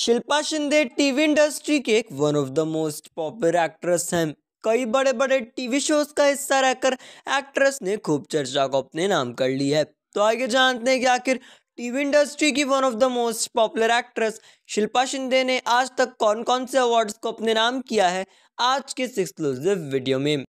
Shilpa Shinde TV industry के एक one of the most popular actress हैं। कई बड़े बड़े टीवी शोज़ का हिस्सा रहकर एक्ट्रेस ने खूब चर्चा को अपने नाम कर ली है। तो आगे जानते हैं कि आखिर टीवी इंडस्ट्री की one of the most popular actress Shilpa Shinde ने आज तक कौन कौन से अवार्ड्स को अपने नाम किया है? आज के इस एक्सक्लूसिव वीडियो में।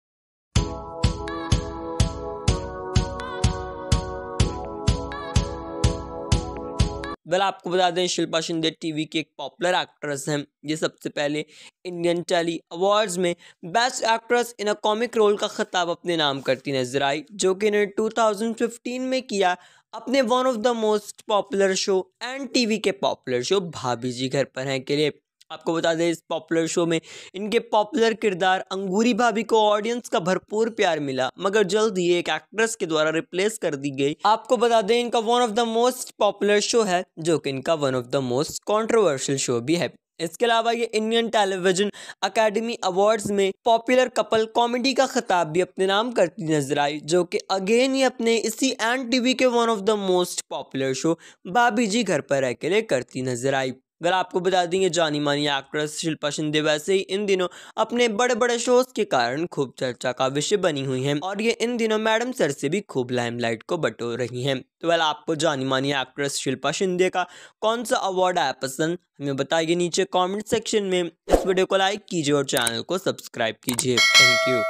वेल, आपको बता दें, शिल्पा शिंदे टीवी के एक पॉपुलर एक्ट्रेस हैं। ये सबसे पहले इंडियन टेली अवार्ड्स में best actress in a comic role का खिताब अपने नाम करती नज़र आई, जो कि इन्होंने 2015 में किया अपने one of the most popular show and TV के पॉपुलर शो भाभी जी घर पर हैं। के लिए आपको बता दें, इस पॉपुलर शो में इनके पॉपुलर किरदार अंगूरी भाभी को ऑडियंस का भरपूर प्यार मिला, मगर जल्द ही एक एक्ट्रेस के द्वारा रिप्लेस कर दी गई। आपको बता दें, इनका one of the most popular show है, जो कि इनका one of the most controversial show भी है। इसके अलावा ये इंडियन टेलीविज़न अकेडमी अवार्ड्स में पॉपुलर कपल कॉमेडी का खिताब भी अपने नाम करती नज़र आई, जो कि अगेन ये अपने इसी एन टीवी के one of the most popular show Bhabhi ji Ghar पर रह के लिए करती नज़र आई। अगर आपको बता देंगे जानी मानी एक्ट्रेस शिल्पा शिंदे वैसे ही इन दिनों अपने बड़े बड़े शोज़ के कारण खूब चर्चा का विषय बनी हुई हैं और ये इन दिनों मैडम सर से भी खूब लाइमलाइट को बटोर रही हैं। तो वेल आपको जानी मानी एक्ट्रेस शिल्पा शिंदे का कौन सा अवार्ड आया पसंद, हमें बताइए नीचे कॉमेंट सेक्शन में। इस वीडियो को लाइक कीजिए और चैनल को सब्सक्राइब कीजिए। Thank you